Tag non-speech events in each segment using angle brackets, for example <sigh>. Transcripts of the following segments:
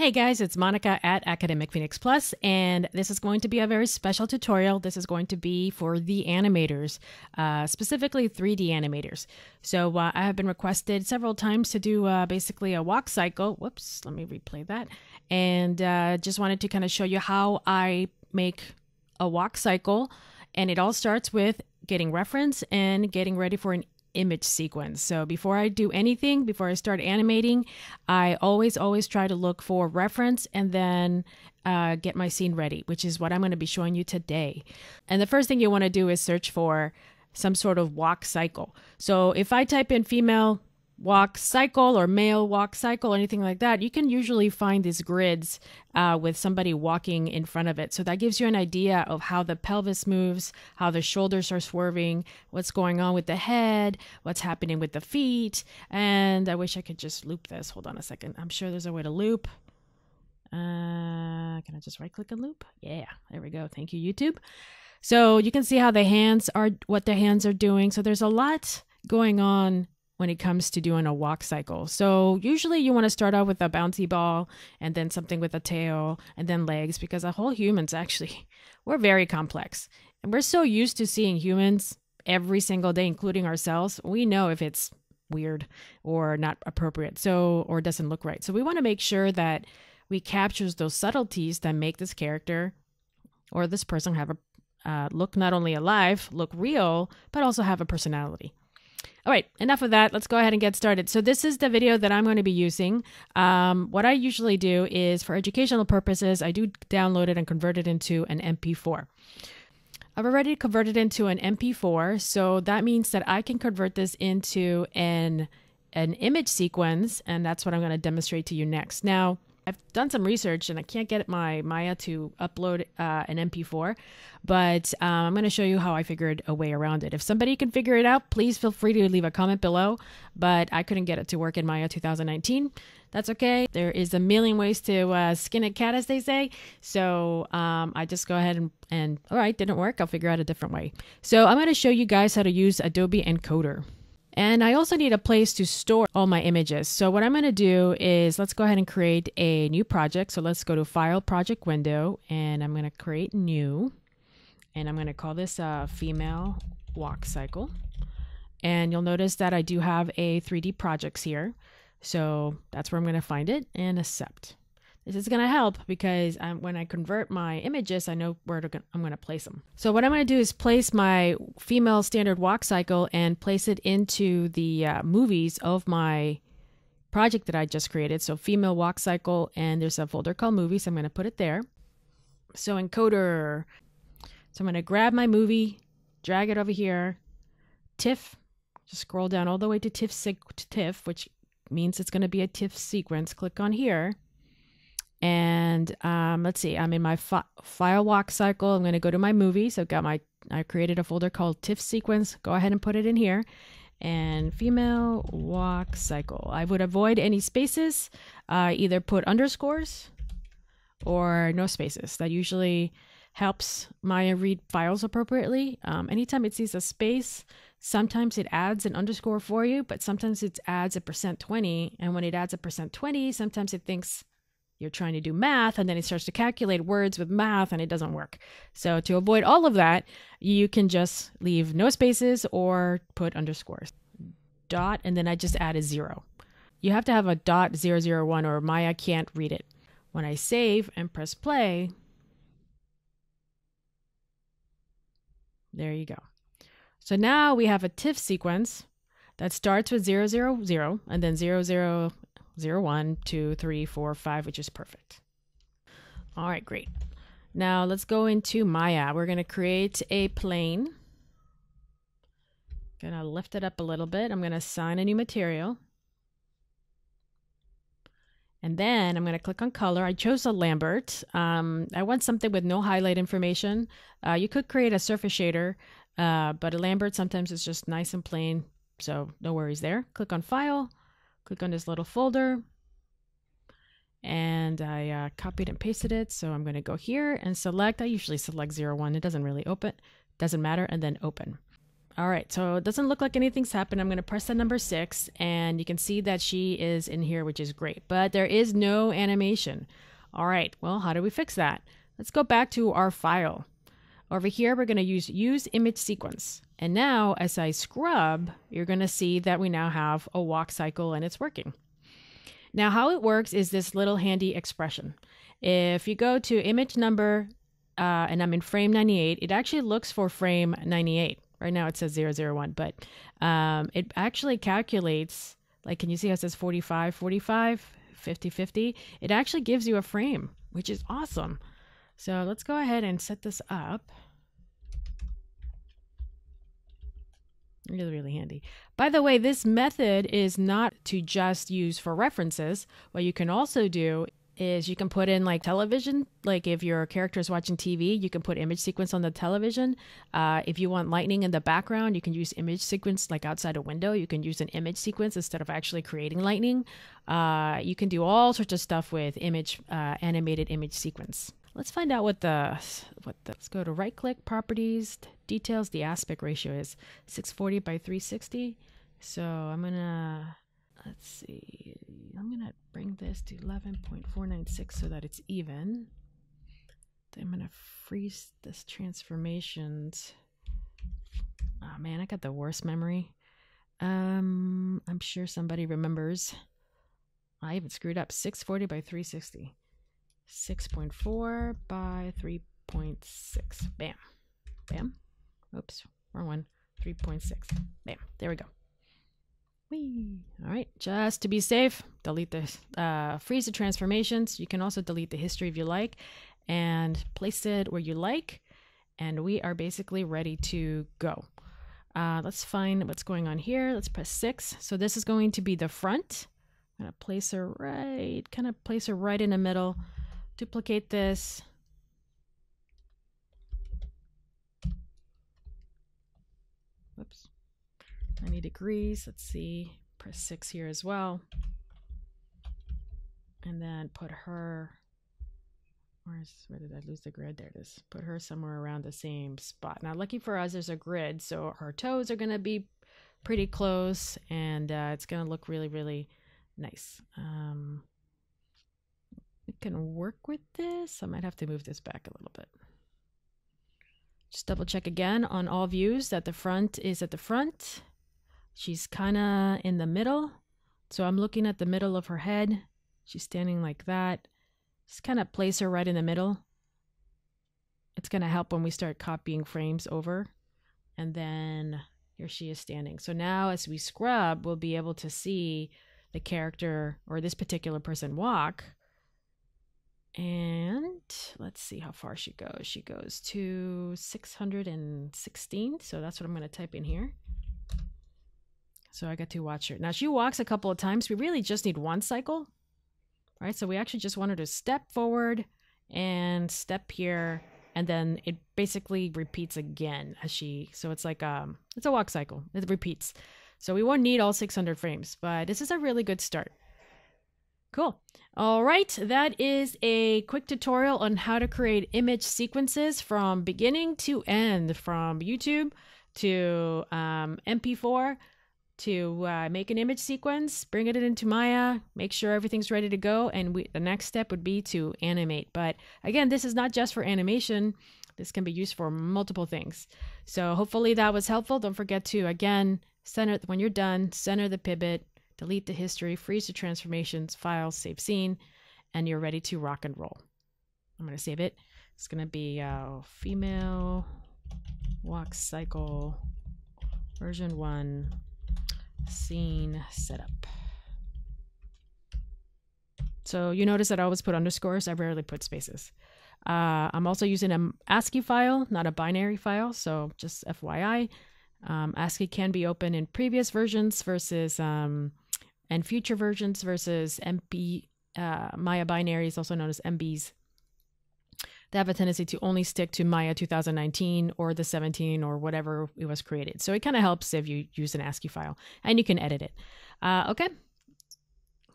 Hey guys, it's Monica at Academic Phoenix Plus, and this is going to be a very special tutorial. This is going to be for the animators, uh, specifically 3D animators. So uh, I have been requested several times to do uh, basically a walk cycle. Whoops, let me replay that. And uh, just wanted to kind of show you how I make a walk cycle. And it all starts with getting reference and getting ready for an image sequence. So before I do anything, before I start animating, I always, always try to look for reference and then uh, get my scene ready, which is what I'm going to be showing you today. And the first thing you want to do is search for some sort of walk cycle. So if I type in female walk cycle or male walk cycle anything like that, you can usually find these grids uh, with somebody walking in front of it. So that gives you an idea of how the pelvis moves, how the shoulders are swerving, what's going on with the head, what's happening with the feet. And I wish I could just loop this. Hold on a second. I'm sure there's a way to loop. Uh, can I just right click and loop? Yeah, there we go. Thank you, YouTube. So you can see how the hands are, what the hands are doing. So there's a lot going on when it comes to doing a walk cycle. So usually you want to start out with a bouncy ball and then something with a tail and then legs because a whole humans actually <laughs> we're very complex. And we're so used to seeing humans every single day including ourselves. We know if it's weird or not appropriate. So or doesn't look right. So we want to make sure that we captures those subtleties that make this character or this person have a uh, look not only alive, look real, but also have a personality. All right, enough of that. Let's go ahead and get started. So this is the video that I'm going to be using. Um, what I usually do is for educational purposes, I do download it and convert it into an MP4. I've already converted into an MP4, so that means that I can convert this into an an image sequence, and that's what I'm going to demonstrate to you next. Now, I've done some research and I can't get my Maya to upload uh, an MP4, but um, I'm going to show you how I figured a way around it. If somebody can figure it out, please feel free to leave a comment below. But I couldn't get it to work in Maya 2019. That's okay. There is a million ways to uh, skin a cat, as they say. So um, I just go ahead and, and, all right, didn't work. I'll figure out a different way. So I'm going to show you guys how to use Adobe Encoder. And I also need a place to store all my images. So what I'm going to do is let's go ahead and create a new project. So let's go to File Project Window and I'm going to create New. And I'm going to call this a Female Walk Cycle. And you'll notice that I do have a 3D projects here. So that's where I'm going to find it and accept. This is going to help because I'm, when I convert my images, I know where to, I'm going to place them. So what I'm going to do is place my female standard walk cycle and place it into the uh, movies of my project that I just created. So female walk cycle, and there's a folder called movies. I'm going to put it there. So encoder. So I'm going to grab my movie, drag it over here, TIFF, just scroll down all the way to TIFF, to TIFF, which means it's going to be a TIFF sequence. Click on here and um, let's see, I'm in my fi- file walk cycle. I'm going to go to my movies. I've got my, I created a folder called TIFF sequence. Go ahead and put it in here. And female walk cycle. I would avoid any spaces, uh, either put underscores or no spaces. That usually helps Maya read files appropriately. Um, anytime it sees a space, sometimes it adds an underscore for you, but sometimes it adds a percent 20. And when it adds a percent 20, sometimes it thinks you're trying to do math and then it starts to calculate words with math and it doesn't work. So to avoid all of that, you can just leave no spaces or put underscores. Dot and then I just add a zero. You have to have a dot zero zero one or Maya can't read it. When I save and press play, there you go. So now we have a TIFF sequence that starts with 000 and then 00 0, 1, 2, 3, 4, 5, which is perfect. All right, great. Now let's go into Maya. We're going to create a plane. Going to lift it up a little bit. I'm going to assign a new material. And then I'm going to click on color. I chose a Lambert. Um, I want something with no highlight information. Uh, you could create a surface shader, uh, but a Lambert sometimes is just nice and plain. So no worries there. Click on File, click on this little folder and I uh, copied and pasted it. So I'm going to go here and select. I usually select 01. It doesn't really open, doesn't matter, and then open. All right, so it doesn't look like anything's happened. I'm going to press the number six, and you can see that she is in here, which is great. But there is no animation. All right, well, how do we fix that? Let's go back to our file. Over here, we're going to use use image sequence. And now as I scrub, you're going to see that we now have a walk cycle and it's working. Now how it works is this little handy expression. If you go to image number uh, and I'm in frame 98, it actually looks for frame 98. Right now it says 001, but um, it actually calculates, like, can you see how it says 45, 45, 50, 50? It actually gives you a frame, which is awesome. So let's go ahead and set this up. Really, really handy. By the way, this method is not to just use for references. What you can also do is you can put in like television, like if your character is watching TV, you can put image sequence on the television. Uh, if you want lightning in the background, you can use image sequence like outside a window. You can use an image sequence instead of actually creating lightning. Uh, you can do all sorts of stuff with image, uh, animated image sequence. Let's find out what the what the, let's go to right click properties details the aspect ratio is 640 by 360 so I'm gonna let's see I'm gonna bring this to 11.496 so that it's even. Then I'm gonna freeze this transformations. Oh man I got the worst memory. Um I'm sure somebody remembers. I even screwed up 640 by 360 6.4 by 3.6. Bam. Bam. Oops, wrong one. 3.6. Bam. There we go. Whee. All right, just to be safe, delete the uh, freeze the transformations. You can also delete the history if you like and place it where you like. And we are basically ready to go. Uh, let's find what's going on here. Let's press six. So this is going to be the front. I'm gonna place her right, kind of place her right in the middle duplicate this. Whoops. 90 degrees. Let's see. Press 6 here as well. And then put her. Where's, where did I lose the grid? There it is. Put her somewhere around the same spot. Now, lucky for us, there's a grid, so her toes are going to be pretty close, and uh, it's going to look really, really nice. Um, can work with this. I might have to move this back a little bit. Just double check again on all views that the front is at the front. She's kind of in the middle. So I'm looking at the middle of her head. She's standing like that. Just kind of place her right in the middle. It's going to help when we start copying frames over. And then here she is standing. So now as we scrub, we'll be able to see the character or this particular person walk and let's see how far she goes. She goes to 616. So that's what I'm going to type in here. So I get to watch her. Now she walks a couple of times. We really just need one cycle, right? So we actually just want her to step forward and step here. And then it basically repeats again as she, so it's like, um, it's a walk cycle. It repeats. So we won't need all 600 frames, but this is a really good start. Cool. All right, that is a quick tutorial on how to create image sequences from beginning to end, from YouTube to um, MP4 to uh, make an image sequence, bring it into Maya, make sure everything's ready to go, and we, the next step would be to animate. But again, this is not just for animation. This can be used for multiple things. So hopefully that was helpful. Don't forget to, again, center when you're done, center the pivot, delete the history, freeze the transformations, files, save scene, and you're ready to rock and roll. I'm going to save it. It's going to be female walk cycle version 1 scene setup. So you notice that I always put underscores. I rarely put spaces. Uh, I'm also using an ASCII file, not a binary file. So just FYI, um, ASCII can be open in previous versions versus um, and future versions versus MP uh, Maya binaries, also known as MBs. They have a tendency to only stick to Maya 2019 or the 17 or whatever it was created. So it kind of helps if you use an ASCII file and you can edit it. Uh, okay,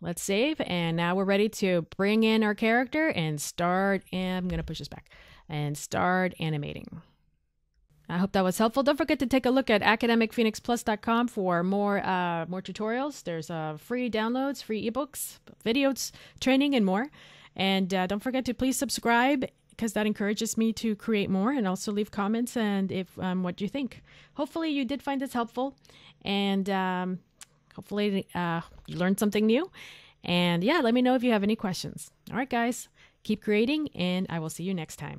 let's save. And now we're ready to bring in our character and start. And I'm going to push this back and start animating. I hope that was helpful. Don't forget to take a look at academicphoenixplus.com for more uh, more tutorials. There's uh, free downloads, free ebooks, videos, training, and more. And uh, don't forget to please subscribe because that encourages me to create more and also leave comments and if um, what you think. Hopefully you did find this helpful, and um, hopefully uh, you learned something new. And yeah, let me know if you have any questions. All right, guys, keep creating, and I will see you next time.